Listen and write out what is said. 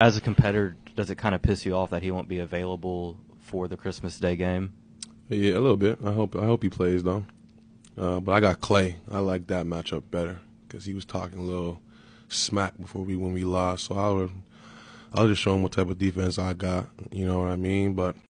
As a competitor, does it kind of piss you off that he won't be available for the Christmas Day game? Yeah, a little bit. I hope I hope he plays though. Uh, but I got Klay. I like that matchup better because he was talking a little smack before we when we lost. So I'll I'll just show him what type of defense I got. You know what I mean? But